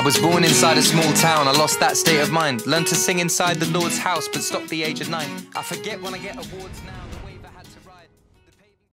I was born inside a small town, I lost that state of mind. Learned to sing inside the Lord's house, but stopped the age of nine. I forget when I get awards now.